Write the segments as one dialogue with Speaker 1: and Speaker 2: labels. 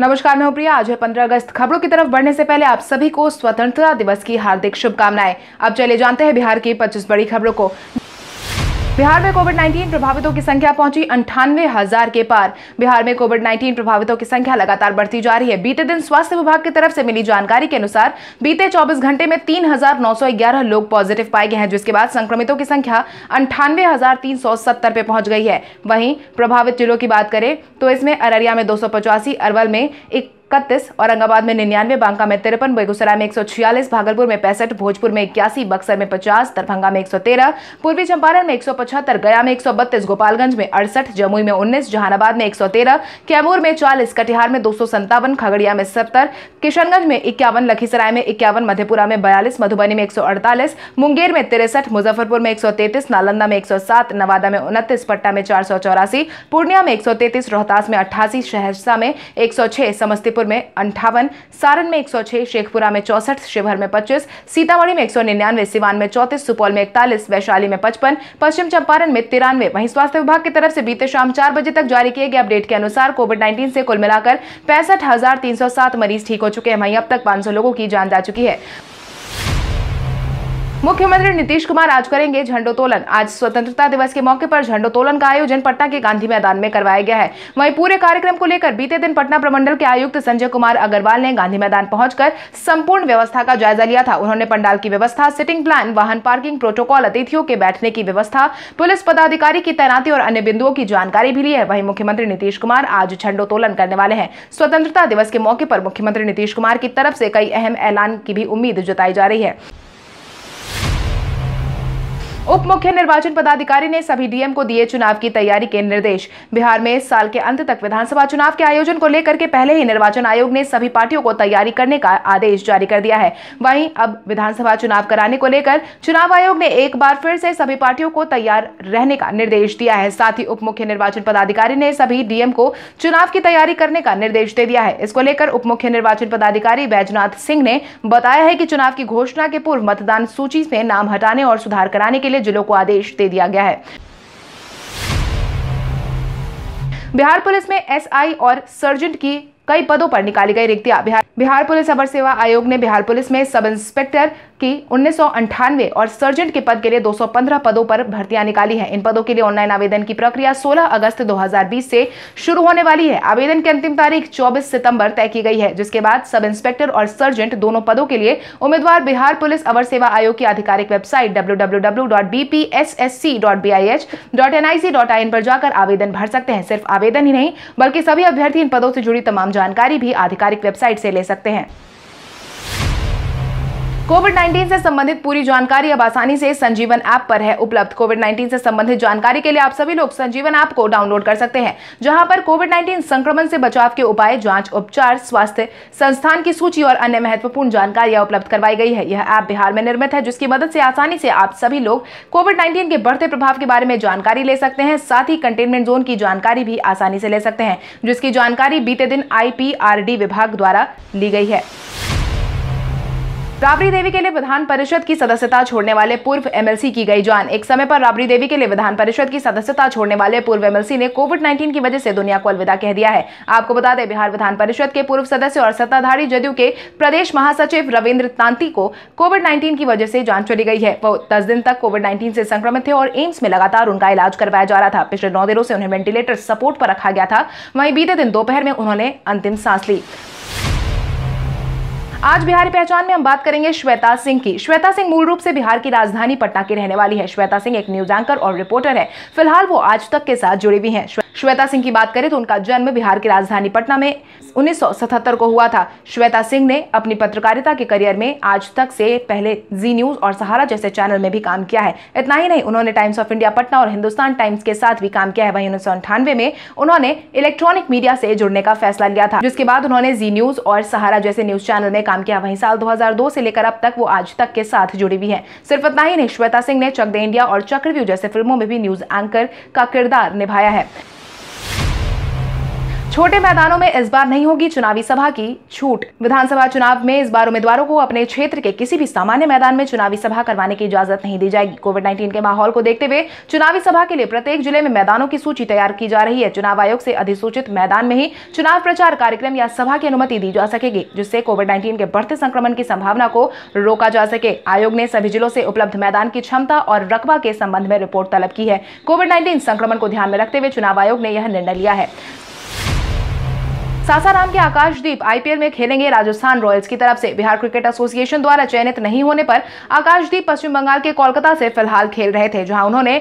Speaker 1: नमस्कार, मैं प्रिया। आज है 15 अगस्त। खबरों की तरफ़ बढ़ने से पहले आप सभी को स्वतंत्रता दिवस की हार्दिक शुभकामनाएँ। अब चले जानते हैं बिहार की 25 बड़ी खबरों को। बिहार में कोविड 19 प्रभावितों की संख्या पहुँची अंठानवे हज़ार के पार। बिहार में कोविड 19 प्रभावितों की संख्या लगातार बढ़ती जा रही है। बीते दिन स्वास्थ्य विभाग की तरफ़ से मिली जानकारी के अनुसार बीते 24 घंटे में 3,911 लोग पॉजिटिव पाए गए हैं जिसके बाद संक्रमितों की संख्या अंठानवे पे पहुँच गई है। वहीं प्रभावित जिलों की बात करें तो इसमें अररिया में दो अरवल में एक इकतीस औरंगाबाद में निन्यानवे बांका में तिरपन बेगूसराय में एक सौ छियालीस भागलपुर में पैंसठ भोजपुर में इक्यासी बक्सर में पचास दरभंगा में एक सौ तेरह पूर्वी चंपारण में एक सौ पचहत्तर गया में एक सौ बत्तीस गोपालगंज में अड़सठ जमुई में उन्नीस जहानाबाद में एक सौ तेरह कैमूर में चालीस कटिहार में दो खगड़िया में सत्तर किशनगंज में इक्यावन लखीसराय में इक्यावन मधेपुरा में बयालीस मधुबनी में एक सौ अड़तालीस मुंगेर में तिरसठ मुजफ्फरपुर में एक नालंदा में एक सौ सात नवादा में उनतीस पट्टा में चार सौ चौरासी पूर्णिया में एक सौ तैंतीस रोहतास में अट्ठासी सहरसा में एक समस्तीपुर गाजीपुर में अंठावन सारण में 106, शेखपुरा में चौसठ शिवहर में 25, सीतामढ़ी में एक सिवान में चौतीस सुपौल में इकतालीस वैशाली में पचपन पश्चिम चंपारण में तिरानवे। वहीं स्वास्थ्य विभाग की तरफ़ से बीते शाम चार बजे तक जारी किए गए अपडेट के अनुसार कोविड नाइन्टीन से कुल मिलाकर पैंसठ मरीज़ ठीक हो चुके हैं। वहीं अब तक पाँच लोगों की जान जा चुकी है। मुख्यमंत्री नीतीश कुमार आज करेंगे झंडोत्तोलन। आज स्वतंत्रता दिवस के मौके पर झंडोत्तोलन का आयोजन पटना के गांधी मैदान में करवाया गया है। वहीं पूरे कार्यक्रम को लेकर बीते दिन पटना प्रमंडल के आयुक्त संजय कुमार अग्रवाल ने गांधी मैदान पहुंचकर संपूर्ण व्यवस्था का जायजा लिया था। उन्होंने पंडाल की व्यवस्था सिटिंग प्लान वाहन पार्किंग प्रोटोकॉल अतिथियों के बैठने की व्यवस्था, पुलिस पदाधिकारी की तैनाती और अन्य बिंदुओं की जानकारी भी ली है। वही मुख्यमंत्री नीतीश कुमार आज झंडोत्तोलन करने वाले हैं। स्वतंत्रता दिवस के मौके पर मुख्यमंत्री नीतीश कुमार की तरफ़ से कई अहम ऐलान की भी उम्मीद जताई जा रही है। उप मुख्य निर्वाचन पदाधिकारी ने सभी डीएम को दिए चुनाव की तैयारी के निर्देश। बिहार में इस साल के अंत तक विधानसभा चुनाव के आयोजन को लेकर के पहले ही निर्वाचन आयोग ने सभी पार्टियों को तैयारी करने का आदेश जारी कर दिया है। वहीं अब विधानसभा चुनाव कराने को लेकर चुनाव आयोग ने एक बार फिर से सभी पार्टियों को तैयार रहने का निर्देश दिया है। साथ ही उप मुख्य निर्वाचन पदाधिकारी ने सभी डीएम को चुनाव की तैयारी करने का निर्देश दे दिया है। इसको लेकर उप मुख्य निर्वाचन पदाधिकारी बैजनाथ सिंह ने बताया है कि चुनाव की घोषणा के पूर्व मतदान सूची से नाम हटाने और सुधार कराने के लिए जिलों को आदेश दे दिया गया है। बिहार पुलिस में एसआई और सर्जेंट की कई पदों पर निकाली गई रिक्तियाँ। बिहार बिहार पुलिस अवर सेवा आयोग ने बिहार पुलिस में सब इंस्पेक्टर की उन्नीस और सर्जेंट के पद के लिए 215 पदों पर भर्तियाँ निकाली है। इन पदों के लिए ऑनलाइन आवेदन की प्रक्रिया 16 अगस्त 2020 से शुरू होने वाली है। आवेदन की अंतिम तारीख 24 सितंबर तय की गई है, जिसके बाद सब इंस्पेक्टर और सर्जेंट दोनों पदों के लिए उम्मीदवार बिहार पुलिस अवर सेवा आयोग की आधिकारिक वेबसाइट डब्ल्यू पर जाकर आवेदन भर सकते हैं। सिर्फ़ आवेदन ही नहीं, बल्कि सभी अभ्यर्थी इन पदों से जुड़ी तमाम जानकारी भी आधिकारिक वेबसाइट से ले सकते हैं। कोविड 19 से संबंधित पूरी जानकारी अब आसानी से संजीवन ऐप पर है, उपलब्ध। कोविड 19 से संबंधित जानकारी के लिए आप सभी लोग संजीवन ऐप को डाउनलोड कर सकते हैं, जहाँ पर कोविड 19 संक्रमण से बचाव के उपाय, जाँच, उपचार, स्वास्थ्य, संस्थान की सूची और अन्य महत्वपूर्ण जानकारियाँ उपलब्ध करवाई गई है। यह ऐप बिहार में निर्मित है, जिसकी मदद से आसानी से आप सभी लोग कोविड नाइन्टीन के बढ़ते प्रभाव के बारे में जानकारी ले सकते हैं। साथ ही कंटेनमेंट जोन की जानकारी भी आसानी से ले सकते हैं, जिसकी जानकारी बीते दिन आईपीआरडी विभाग द्वारा ली गई है। राबड़ी देवी के लिए विधान परिषद की सदस्यता छोड़ने वाले पूर्व एमएलसी की गई जान। एक समय पर राबड़ी देवी के लिए विधान परिषद की सदस्यता छोड़ने वाले पूर्व एमएलसी ने कोविड 19 की वजह से दुनिया को अलविदा कह दिया है। आपको बता दें, बिहार विधान परिषद के पूर्व सदस्य और सत्ताधारी जदयू के प्रदेश महासचिव रविन्द्र तांती को कोविड नाइन्टीन की वजह से जान चली गई है। वो दस दिन तक कोविड नाइन्टीन से संक्रमित थे और एम्स में लगातार उनका इलाज करवाया जा रहा था। पिछले नौ दिनों से उन्हें वेंटिलेटर सपोर्ट पर रखा गया था। वहीं बीते दिन दोपहर में उन्होंने अंतिम सांस ली। आज बिहारी पहचान में हम बात करेंगे श्वेता सिंह की। श्वेता सिंह मूल रूप से बिहार की राजधानी पटना की रहने वाली है। श्वेता सिंह एक न्यूज़ एंकर और रिपोर्टर है। फ़िलहाल वो आज तक के साथ जुड़ी हुई हैं। श्वेता सिंह की बात करें तो उनका जन्म बिहार की राजधानी पटना में 1977 को हुआ था। श्वेता सिंह ने अपनी पत्रकारिता के करियर में आज तक से पहले जी न्यूज़ और सहारा जैसे चैनल में भी काम किया है। इतना ही नहीं, उन्होंने टाइम्स ऑफ़ इंडिया पटना और हिंदुस्तान टाइम्स के साथ भी काम किया है। वही उन्नीस में उन्होंने इलेक्ट्रॉनिक मीडिया से जुड़ने का फैसला लिया था, जिसके बाद उन्होंने जी न्यूज़ और सहारा जैसे न्यूज़ चैनल में काम किया। वहीं साल 2002 से लेकर अब तक वो आज तक के साथ जुड़ी हुई है। सिर्फ़ इतना ही नहीं, श्वेता सिंह ने चक दे इंडिया और चक्रव्यू जैसे फ़िल्मों में भी न्यूज़ एंकर का किरदार निभाया है। छोटे मैदानों में इस बार नहीं होगी चुनावी सभा की छूट। विधानसभा चुनाव में इस बार उम्मीदवारों को अपने क्षेत्र के किसी भी सामान्य मैदान में चुनावी सभा करवाने की इजाज़त नहीं दी जाएगी। कोविड 19 के माहौल को देखते हुए चुनावी सभा के लिए प्रत्येक ज़िले में मैदानों की सूची तैयार की जा रही है। चुनाव आयोग से अधिसूचित मैदान में ही चुनाव प्रचार कार्यक्रम या सभा की अनुमति दी जा सकेगी, जिससे कोविड नाइन्टीन के बढ़ते संक्रमण की संभावना को रोका जा सके। आयोग ने सभी जिलों से उपलब्ध मैदान की क्षमता और रकबा के संबंध में रिपोर्ट तलब की है। कोविड नाइन्टीन संक्रमण को ध्यान में रखते हुए चुनाव आयोग ने यह निर्णय लिया है। सासाराम के आकाशदीप आईपीएल में खेलेंगे राजस्थान रॉयल्स की तरफ़ से। बिहार क्रिकेट एसोसिएशन द्वारा चयनित नहीं होने पर आकाशदीप पश्चिम बंगाल के कोलकाता से फ़िलहाल खेल रहे थे, जहाँ उन्होंने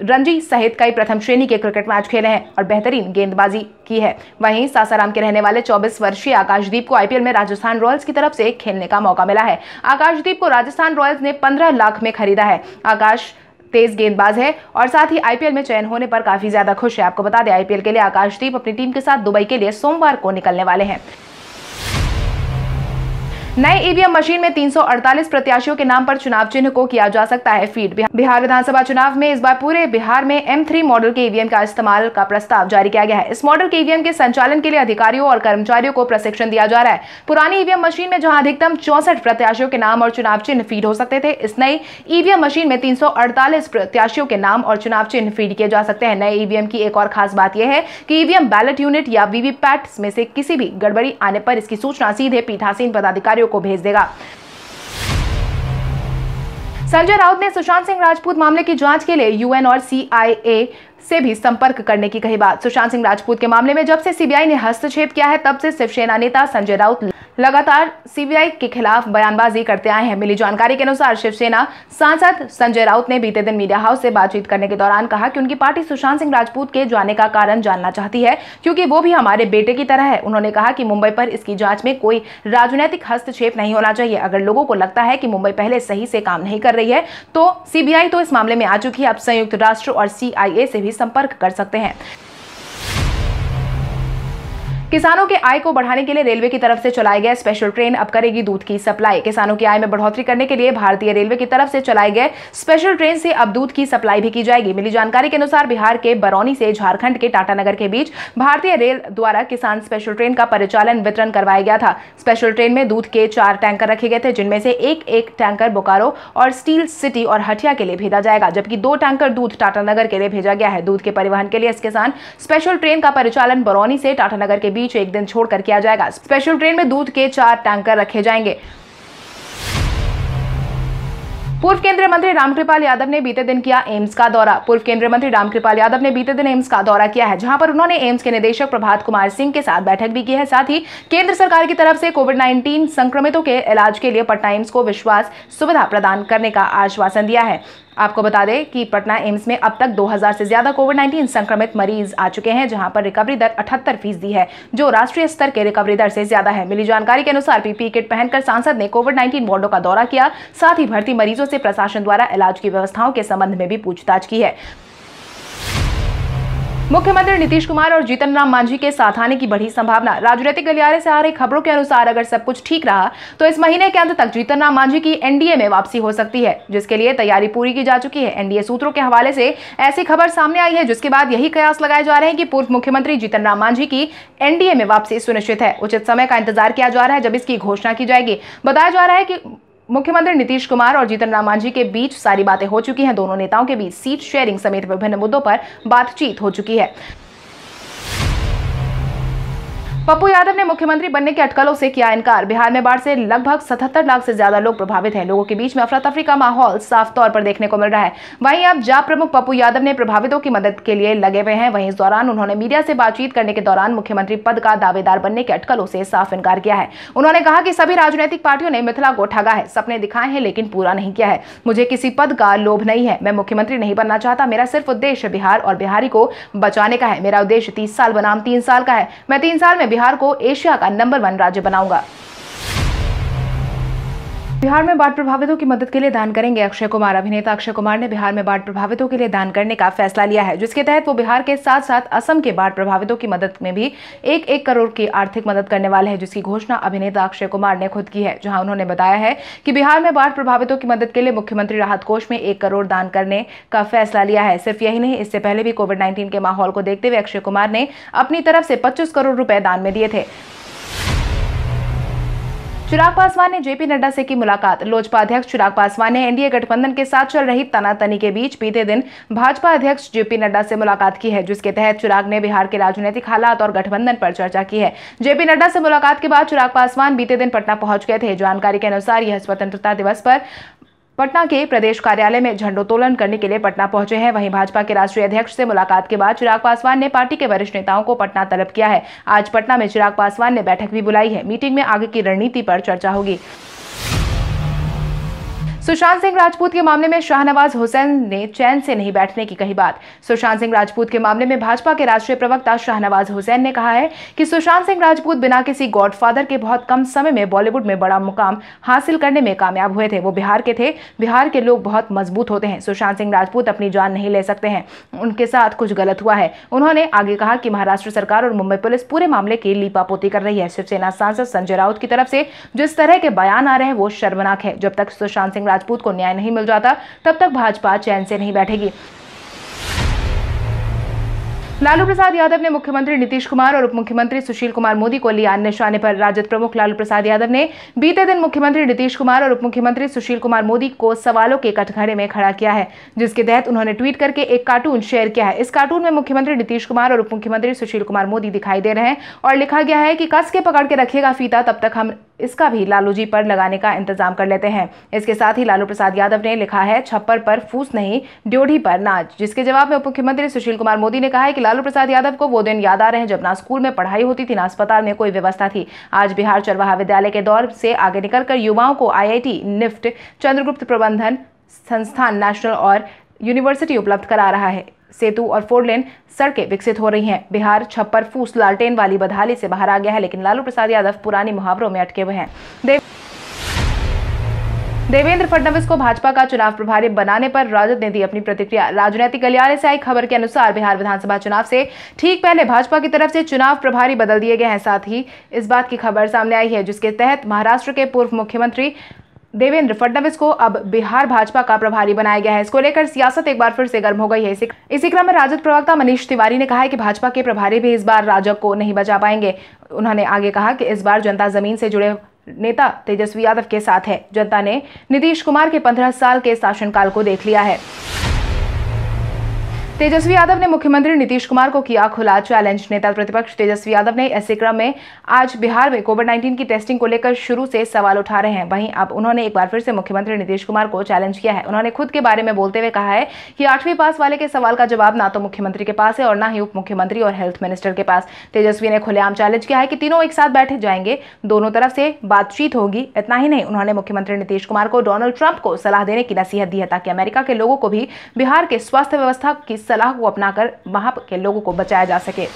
Speaker 1: रणजी सहित कई प्रथम श्रेणी के क्रिकेट मैच खेले हैं और बेहतरीन गेंदबाजी की है। वहीं सासाराम के रहने वाले 24 वर्षीय आकाशदीप को आईपीएल में राजस्थान रॉयल्स की तरफ़ से खेलने का मौका मिला है। आकाशदीप को राजस्थान रॉयल्स ने 15 लाख में खरीदा है। आकाश तेज गेंदबाज है और साथ ही आईपीएल में चयन होने पर काफ़ी ज़्यादा खुश है। आपको बता दें, आईपीएल के लिए आकाशदीप अपनी टीम के साथ दुबई के लिए सोमवार को निकलने वाले हैं। नए ईवीएम मशीन में 348 प्रत्याशियों के नाम पर चुनाव चिन्ह को किया जा सकता है फ़ीड। बिहार विधानसभा चुनाव में इस बार पूरे बिहार में M3 मॉडल के ईवीएम का इस्तेमाल का प्रस्ताव जारी किया गया है। इस मॉडल के ईवीएम के संचालन के लिए अधिकारियों और कर्मचारियों को प्रशिक्षण दिया जा रहा है। पुरानी ईवीएम मशीन में जहाँ अधिकतम चौसठ प्रत्याशियों के नाम और चुनाव चिन्ह फ़ीड हो सकते थे, इस नई ईवीएम मशीन में तीन सौ अड़तालीस प्रत्याशियों के नाम और चुनाव चिन्ह फ़ीड किए जा सकते हैं। नए ईवीएम की एक और खास बात यह है कि ईवीएम बैलेट यूनिट या वीवीपैट में से किसी भी गड़बड़ी आने पर इसकी सूचना सीधे पीठासीन पदाधिकारियों को भेज देगा। संजय राउत ने सुशांत सिंह राजपूत मामले की जाँच के लिए यूएन और सीआईए से भी संपर्क करने की कही बात। सुशांत सिंह राजपूत के मामले में जब से सीबीआई ने हस्तक्षेप किया है, तब से शिवसेना नेता संजय राउत लगातार सीबीआई के खिलाफ बयानबाजी करते आए हैं। मिली जानकारी के अनुसार शिवसेना सांसद संजय राउत ने बीते दिन मीडिया हाउस से बातचीत करने के दौरान कहा कि उनकी पार्टी सुशांत सिंह राजपूत के जाने का कारण जानना चाहती है, क्योंकि वो भी हमारे बेटे की तरह है। उन्होंने कहा कि मुंबई पर इसकी जाँच में कोई राजनीतिक हस्तक्षेप नहीं होना चाहिए। अगर लोगों को लगता है कि मुंबई पहले सही से काम नहीं कर रही है तो सीबीआई तो इस मामले में आ चुकी है। अब संयुक्त राष्ट्र और सीआईए से भी संपर्क कर सकते हैं। किसानों के आय को बढ़ाने के लिए रेलवे की तरफ़ से चलाए गए स्पेशल ट्रेन अब करेगी दूध की सप्लाई किसानों की आय में बढ़ोतरी करने के लिए भारतीय रेलवे की तरफ़ से चलाए गए स्पेशल ट्रेन से अब दूध की सप्लाई भी की जाएगी। मिली जानकारी के अनुसार बिहार के बरौनी से झारखंड के टाटानगर के बीच भारतीय रेल द्वारा किसान स्पेशल ट्रेन का परिचालन वितरण करवाया गया था। स्पेशल ट्रेन में दूध के चार टैंकर रखे गए थे, जिनमें से एक एक टैंकर बोकारो और स्टील सिटी और हटिया के लिए भेजा जाएगा, जबकि दो टैंकर दूध टाटानगर के लिए भेजा गया है। दूध के परिवहन के लिए इस किसान स्पेशल ट्रेन का परिचालन बरौनी से टाटानगर के बीच बीच एक दिन छोड़कर किया जाएगा। स्पेशल ट्रेन में दूध के चार टैंकर रखे जाएँगे। पूर्व केंद्रीय मंत्री रामकृपाल यादव ने बीते दिन किया एम्स का दौरा। पूर्व केंद्रीय मंत्री रामकृपाल यादव ने बीते दिन एम्स का दौरा किया है, जहाँ पर उन्होंने एम्स के निदेशक प्रभात कुमार सिंह के साथ बैठक भी की है। साथ ही केंद्र सरकार की तरफ़ से कोविड 19 संक्रमितों के इलाज के लिए पटना एम्स को विश्वास सुविधा प्रदान करने का आश्वासन दिया है। आपको बता दें कि पटना एम्स में अब तक 2000 से ज़्यादा कोविड 19 संक्रमित मरीज़ आ चुके हैं, जहाँ पर रिकवरी दर अठहत्तर फ़ीसदी है, जो राष्ट्रीय स्तर के रिकवरी दर से ज़्यादा है। मिली जानकारी के अनुसार पीपी किट पहनकर सांसद ने कोविड 19 वार्डो का दौरा किया, साथ ही भर्ती मरीजों से प्रशासन द्वारा इलाज की व्यवस्थाओं के संबंध में भी पूछताछ की है। मुख्यमंत्री नीतीश कुमार और जीतन राम मांझी के साथ आने की बड़ी संभावना। राजनीतिक गलियारे से आ रही खबरों के अनुसार अगर सब कुछ ठीक रहा तो इस महीने के अंत तक जीतन राम मांझी की एनडीए में वापसी हो सकती है, जिसके लिए तैयारी पूरी की जा चुकी है। एनडीए सूत्रों के हवाले से ऐसी खबर सामने आई है, जिसके बाद यही कयास लगाए जा रहे हैं कि पूर्व मुख्यमंत्री जीतन राम मांझी की एनडीए में वापसी सुनिश्चित है। उचित समय का इंतज़ार किया जा रहा है जब इसकी घोषणा की जाएगी। बताया जा रहा है कि मुख्यमंत्री नीतीश कुमार और जीतन राम मांझी के बीच सारी बातें हो चुकी हैं। दोनों नेताओं के बीच सीट शेयरिंग समेत विभिन्न मुद्दों पर बातचीत हो चुकी है। पप्पू यादव ने मुख्यमंत्री बनने के अटकलों से किया इनकार। बिहार में बाढ़ से लगभग 77 लाख से ज़्यादा लोग प्रभावित हैं। लोगों के बीच में अफरा तफरी का माहौल साफ़ तौर पर देखने को मिल रहा है। वहीं अब जाप प्रमुख पप्पू यादव ने प्रभावितों की मदद के लिए लगे हुए हैं। वहीं इस दौरान उन्होंने मीडिया से बातचीत करने के दौरान मुख्यमंत्री पद का दावेदार बनने के अटकलों से साफ़ इनकार किया है। उन्होंने कहा कि सभी राजनीतिक पार्टियों ने मिथिला को ठगा है। सपने दिखाए हैं, लेकिन पूरा नहीं किया है। मुझे किसी पद का लोभ नहीं है। मैं मुख्यमंत्री नहीं बनना चाहता। मेरा सिर्फ़ उद्देश्य बिहार और बिहारी को बचाने का है। मेरा उद्देश्य तीस साल बनाम तीन साल का है। मैं तीन साल में बिहार को एशिया का नंबर वन राज्य बनाऊँगा। बिहार में बाढ़ प्रभावितों की मदद के लिए दान करेंगे अक्षय कुमार। अभिनेता अक्षय कुमार ने बिहार में बाढ़ प्रभावितों के लिए दान करने का फैसला लिया है, जिसके तहत वो बिहार के साथ साथ असम के बाढ़ प्रभावितों की मदद में भी एक एक करोड़ की आर्थिक मदद करने वाले हैं, जिसकी घोषणा अभिनेता अक्षय कुमार ने खुद की है, जहाँ उन्होंने बताया है कि बिहार में बाढ़ प्रभावितों की मदद के लिए मुख्यमंत्री राहत कोष में एक करोड़ दान करने का फैसला लिया है। सिर्फ़ यही नहीं, इससे पहले भी कोविड नाइन्टीन के माहौल को देखते हुए अक्षय कुमार ने अपनी तरफ़ से पच्चीस करोड़ रुपए दान में दिए थे। चिराग पासवान ने जेपी नड्डा से की मुलाकात। लोजपा अध्यक्ष चिराग पासवान ने एनडीए गठबंधन के साथ चल रही तनातनी के बीच बीते दिन भाजपा अध्यक्ष जेपी नड्डा से मुलाकात की है, जिसके तहत चिराग ने बिहार के राजनीतिक हालात और गठबंधन पर चर्चा की है। जेपी नड्डा से मुलाकात के बाद चिराग पासवान बीते दिन पटना पहुँच गए थे। जानकारी के अनुसार यह स्वतंत्रता दिवस पर पटना के प्रदेश कार्यालय में झंडोत्तोलन करने के लिए पटना पहुँचे हैं। वहीं भाजपा के राष्ट्रीय अध्यक्ष से मुलाकात के बाद चिराग पासवान ने पार्टी के वरिष्ठ नेताओं को पटना तलब किया है। आज पटना में चिराग पासवान ने बैठक भी बुलाई है। मीटिंग में आगे की रणनीति पर चर्चा होगी। सुशांत सिंह राजपूत के मामले में शाहनवाज हुसैन ने चैन से नहीं बैठने की कही बात। सुशांत सिंह राजपूत के मामले में भाजपा के राष्ट्रीय प्रवक्ता शाहनवाज हुसैन ने कहा है कि सुशांत सिंह राजपूत बिना किसी गॉडफादर के बहुत कम समय में बॉलीवुड में बड़ा मुकाम हासिल करने में कामयाब हुए थे। वो बिहार के थे। बिहार के लोग बहुत मज़बूत होते हैं। सुशांत सिंह राजपूत अपनी जान नहीं ले सकते हैं। उनके साथ कुछ गलत हुआ है। उन्होंने आगे कहा कि महाराष्ट्र सरकार और मुंबई पुलिस पूरे मामले की लीपापोती कर रही है। शिवसेना सांसद संजय राउत की तरफ़ से जिस तरह के बयान आ रहे हैं, वो शर्मनाक है। जब तक सुशांत सिंह राजपूत को न्याय नहीं मिल जाता, तब तक भाजपा चैन से नहीं बैठेगी। लालू प्रसाद यादव ने मुख्यमंत्री नीतीश कुमार और उप मुख्यमंत्री सुशील कुमार मोदी को लिया निशाने पर। राजद प्रमुख लालू प्रसाद यादव ने बीते दिन मुख्यमंत्री नीतीश कुमार और उप मुख्यमंत्री सुशील कुमार मोदी को सवालों के कटघरे में खड़ा किया है, जिसके तहत उन्होंने ट्वीट करके एक कार्टून शेयर किया है। इस कार्टून में मुख्यमंत्री नीतीश कुमार और उप सुशील कुमार मोदी दिखाई दे रहे हैं और लिखा गया है कि, कस के पकड़ के रखिएगा फीता, तब तक हम इसका भी लालू जी पर लगाने का इंतज़ाम कर लेते हैं। इसके साथ ही लालू प्रसाद यादव ने लिखा है, छप्पर पर फूस नहीं, ड्योढ़ी पर नाच। जिसके जवाब में उप मुख्यमंत्री सुशील कुमार मोदी ने कहा है कि लालू प्रसाद यादव को वो दिन याद आ रहे हैं जब ना स्कूल में पढ़ाई होती थी, ना अस्पताल में कोई व्यवस्था थी। आज बिहार चरवाहा विद्यालय के दौर से आगे निकलकर युवाओं को आईआईटी, निफ्ट, चंद्रगुप्त प्रबंधन संस्थान, नेशनल और यूनिवर्सिटी उपलब्ध करा रहा है। सेतु और फोर लेन सड़कें विकसित हो रही हैं। बिहार छप्पर फूस लालटेन वाली बदहाली से बाहर आ गया है, लेकिन लालू प्रसाद यादव पुरानी मुहावरों में अटके हुए हैं। देव देवेंद्र फडणवीस को भाजपा का चुनाव प्रभारी बनाने पर राजद ने दी अपनी प्रतिक्रिया। राजनीतिक गलियारे से आई खबर के अनुसार बिहार विधानसभा चुनाव से ठीक पहले भाजपा की तरफ़ से चुनाव प्रभारी बदल दिए गए हैं। साथ ही इस बात की खबर सामने आई है, जिसके तहत महाराष्ट्र के पूर्व मुख्यमंत्री देवेंद्र फडणवीस को अब बिहार भाजपा का प्रभारी बनाया गया है। इसको लेकर सियासत एक बार फिर से गर्म हो गई है। इसी क्रम में राजद प्रवक्ता मनीष तिवारी ने कहा है कि भाजपा के प्रभारी भी इस बार राजग को नहीं बचा पाएँगे। उन्होंने आगे कहा कि इस बार जनता ज़मीन से जुड़े नेता तेजस्वी यादव के साथ है। जनता ने नीतीश कुमार के पंद्रह साल के शासनकाल को देख लिया है। तेजस्वी यादव ने मुख्यमंत्री नीतीश कुमार को किया खुला चैलेंज। नेता प्रतिपक्ष तेजस्वी यादव ने ऐसे क्रम में आज बिहार में कोविड 19 की टेस्टिंग को लेकर शुरू से सवाल उठा रहे हैं। वहीं अब उन्होंने एक बार फिर से मुख्यमंत्री नीतीश कुमार को चैलेंज किया है। उन्होंने खुद के बारे में बोलते हुए कहा है कि आठवीं पास वाले के सवाल का जवाब ना तो मुख्यमंत्री के पास है और ना ही उप मुख्यमंत्री और हेल्थ मिनिस्टर के पास। तेजस्वी ने खुलेआम चैलेंज किया है कि तीनों एक साथ बैठे जाएँगे। दोनों तरफ़ से बातचीत होगी, इतना ही नहीं, उन्होंने मुख्यमंत्री नीतीश कुमार को डोनाल्ड ट्रंप को सलाह देने की नसीहत दी है ताकि अमेरिका के लोगों को भी बिहार के स्वास्थ्य व्यवस्था की सलाह को अपनाकर वहाँ के लोगों को बचाया जा सके।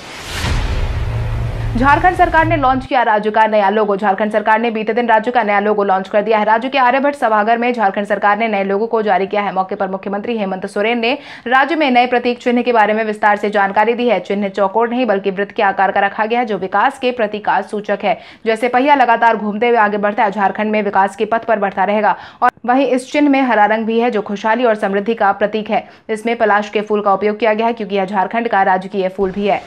Speaker 1: झारखंड सरकार ने लॉन्च किया राज्य का नया लोगो। झारखंड सरकार ने बीते दिन राज्य का नया लोगो लॉन्च कर दिया है। राज्य के आर्यभट्ट सभागार में झारखंड सरकार ने नए लोगो को जारी किया है। मौके पर मुख्यमंत्री हेमंत सोरेन ने राज्य में नए प्रतीक चिन्ह के बारे में विस्तार से जानकारी दी है। चिन्ह चौकोर नहीं, बल्कि वृत्त के आकार का रखा गया है, जो विकास के प्रति का सूचक है। जैसे पहिया लगातार घूमते हुए आगे बढ़ता है, झारखंड में विकास के पथ पर बढ़ता रहेगा। और वहीं इस चिन्ह में हरा रंग भी है, जो खुशहाली और समृद्धि का प्रतीक है। इसमें पलाश के फूल का उपयोग किया गया है, क्योंकि यह झारखंड का राजकीय फूल भी है।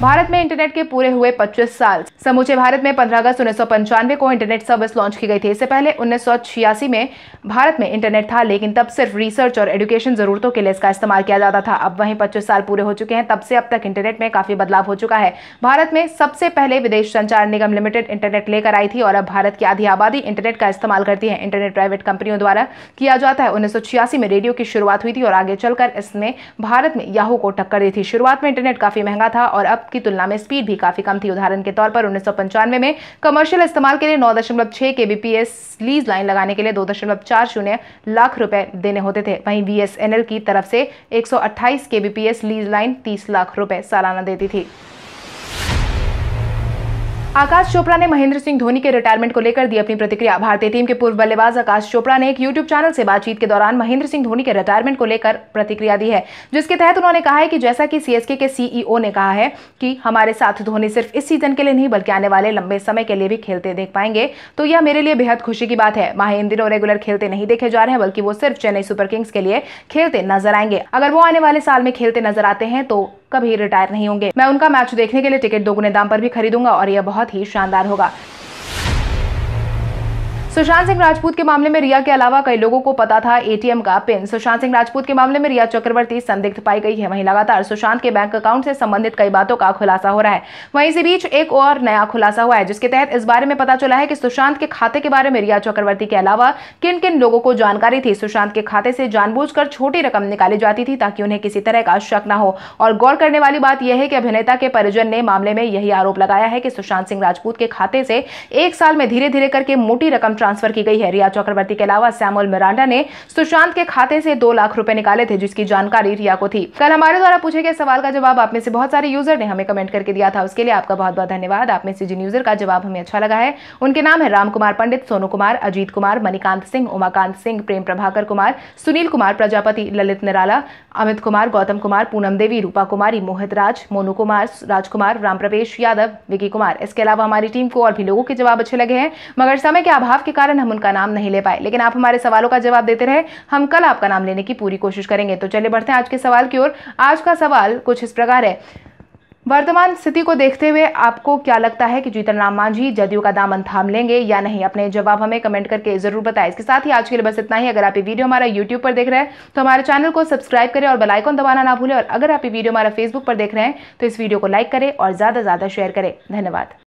Speaker 1: भारत में इंटरनेट के पूरे हुए 25 साल। समूचे भारत में 15 अगस्त उन्नीस सौ पंचानवे को इंटरनेट सर्विस लॉन्च की गई थी। इससे पहले उन्नीस सौ छियासी में भारत में इंटरनेट था, लेकिन तब सिर्फ़ रिसर्च और एजुकेशन जरूरतों के लिए इसका इस्तेमाल किया जाता था। अब वहीं पच्चीस साल पूरे हो चुके हैं, तब से अब तक इंटरनेट में काफ़ी बदलाव हो चुका है। भारत में सबसे पहले विदेश संचार निगम लिमिटेड इंटरनेट लेकर आई थी और अब भारत की आधी आबादी इंटरनेट का इस्तेमाल करती है। इंटरनेट प्राइवेट कंपनियों द्वारा किया जाता है। उन्नीस सौ छियासी में रेडियो की शुरुआत हुई थी और आगे चलकर इसने भारत में याहू को टक्कर दी थी। शुरुआत में इंटरनेट काफ़ी महँगा था और अब की तुलना में स्पीड भी काफ़ी कम थी। उदाहरण के तौर पर उन्नीस सौ पंचानवे में कमर्शियल इस्तेमाल के लिए नौ दशमलव छह के बीपीएस लीज लाइन लगाने के लिए दो दशमलव चार शून्य लाख रुपए देने होते थे। वहीं बीएसएनएल की तरफ़ से एक सौ अट्ठाईस के बीपीएस लीज लाइन तीस लाख रुपए सालाना देती थी। आकाश चोपड़ा ने महेंद्र सिंह धोनी के रिटायरमेंट को लेकर दी अपनी प्रतिक्रिया। भारतीय टीम के पूर्व बल्लेबाज आकाश चोपड़ा ने एक यूट्यूब चैनल से बातचीत के दौरान महेंद्र सिंह धोनी के रिटायरमेंट को लेकर प्रतिक्रिया दी है, जिसके तहत उन्होंने कहा है कि जैसा कि सीएसके के सीईओ ने कहा है कि हमारे साथ धोनी सिर्फ़ इस सीज़न के लिए नहीं, बल्कि आने वाले लंबे समय के लिए भी खेलते देख पाएँगे। तो यह मेरे लिए बेहद खुशी की बात है। माहे इन दिनों रेगुलर खेलते नहीं देखे जा रहे हैं, बल्कि वो सिर्फ़ चेन्नई सुपर किंग्स के लिए खेलते नज़र आएँगे। अगर वो आने वाले साल में खेलते नज़र आते हैं तो कभी रिटायर नहीं होंगे। मैं उनका मैच देखने के लिए टिकट दोगुने दाम पर भी खरीदूँगा और यह बहुत ही शानदार होगा। सुशांत सिंह राजपूत के मामले में रिया के अलावा कई लोगों को पता था एटीएम का पिन। सुशांत सिंह राजपूत के मामले में रिया चक्रवर्ती संदिग्ध पाई गई है। वहीं लगातार सुशांत के बैंक अकाउंट से संबंधित कई बातों का खुलासा हो रहा है। वहीं इसी बीच एक और नया खुलासा हुआ है, जिसके तहत इस बारे में पता चला है कि सुशांत के खाते के बारे में रिया चक्रवर्ती के अलावा किन किन लोगों को जानकारी थी। सुशांत के खाते से जानबूझकर छोटी रकम निकाली जाती थी ताकि उन्हें किसी तरह का शक न हो। और गौर करने वाली बात यह है कि अभिनेता के परिजन ने मामले में यही आरोप लगाया है कि सुशांत सिंह राजपूत के खाते से एक साल में धीरे धीरे करके मोटी रकम ट्रांसफ़र की गई है। रिया चक्रवर्ती के अलावा सैमुअल मिरांडा ने सुशांत के खाते से दो लाख रुपए निकाले थे, जिसकी जानकारी रिया को थी। कल हमारे द्वारा पूछे गए सवाल का जवाब आप में से बहुत सारे यूज़र ने हमें कमेंट करके दिया था। उसके लिए आपका बहुत बहुत धन्यवाद। आप में से जिन यूज़र का जवाब हमें अच्छा लगा है, उनके नाम है राम कुमार पंडित, सोनू कुमार, अजीत कुमार, मणिकांत सिंह, उमाकांत सिंह, प्रेम प्रभाकर कुमार, सुनील कुमार, प्रजापति, ललित निराला, अमित कुमार, गौतम कुमार, पूनम देवी, रूपा कुमारी, मोहित राज, मोनू कुमार, राजकुमार, राम प्रवेश, यादव, विकी कुमार। इसके अलावा हमारी टीम को और भी लोगों के जवाब अच्छे लगे हैं, मगर समय के अभाव के कारण हम उनका नाम नहीं ले पाए। लेकिन आप हमारे सवालों का जवाब देते रहे, हम कल आपका नाम लेने की पूरी कोशिश करेंगे। तो चलिए बढ़ते हैं आज के सवाल की ओर। आज का सवाल कुछ इस प्रकार है। वर्तमान स्थिति को देखते हुए आपको क्या लगता है कि जीतन राम मांझी जदयू का दामन थाम लेंगे या नहीं? अपने जवाब हमें कमेंट करके ज़रूर बताएँ। इसके साथ ही आज के लिए बस इतना ही। अगर आप ये वीडियो हमारा यूट्यूब पर देख रहे हैं तो हमारे चैनल को सब्सक्राइब करें और बेलाइकॉन दबाना ना भूलें। और अगर आप ये वीडियो हमारा फेसबुक पर देख रहे हैं तो इस वीडियो को लाइक करें और ज़्यादा से ज़्यादा शेयर करें। धन्यवाद।